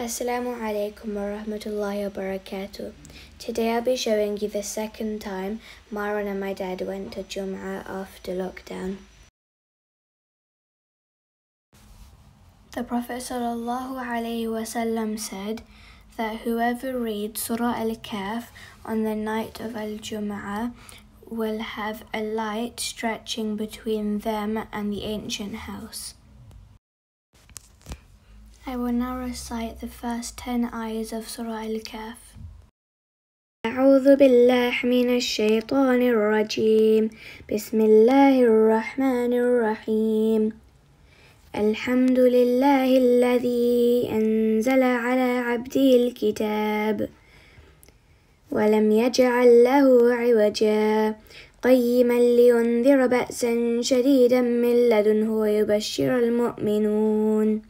Assalamu alaikum wa rahmatullahi wa barakatuh. Today I'll be showing you the second time Myron and my dad went to Jum'ah after lockdown. The Prophet ﷺ said that whoever reads Surah Al-Kahf on the night of Al-Jum'ah will have a light stretching between them and the ancient house. I will now recite the first ten ayahs of Surah Al-Kahf. أعوذ بالله من الشيطان الرجيم. بسم الله الرحمن الرحيم. الحمد لله الذي أنزل على عبده الكتاب. ولم يجعل له عوجا. قيما لينذر بأسا شديدا من لدنه ويبشر المؤمنون.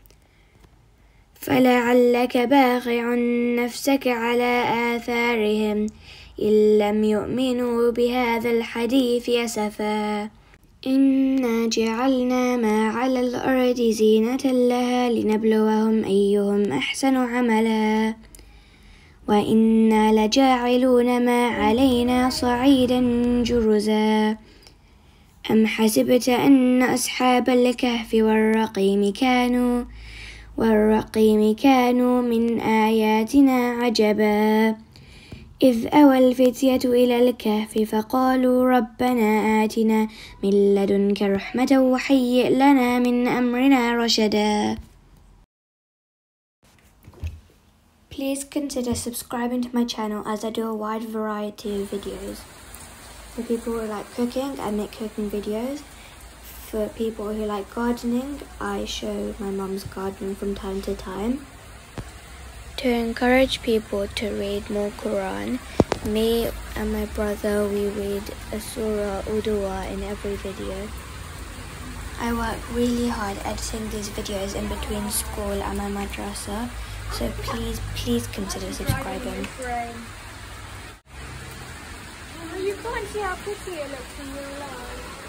فلعلك باخع نفسك على آثارهم. إن لم يؤمنوا بهذا الحديث أسفا إنا جعلنا ما على الأرض زينة لها لنبلوهم أيهم أحسن عملا. وإنا لجاعلون ما علينا صعيدا جرزا. أم حسبت أن أصحاب الكهف والرقيم كانوا والرقيم كانوا من آياتنا عجبا إذ أوى الفتية إلى الكهف فقالوا ربنا آتنا من لدنك رحمة وهيئ لنا من أمرنا رشدا Please consider subscribing to my channel as I do a wide variety of videos. For people who like cooking, I make cooking videos. For people who like gardening, I show my mum's garden from time to time. To encourage people to read more Quran, me and my brother we read a surah or dua in every video. I work really hard editing these videos in between school and my madrasa, so please, please consider subscribing. You can't see how pretty it looks in real life.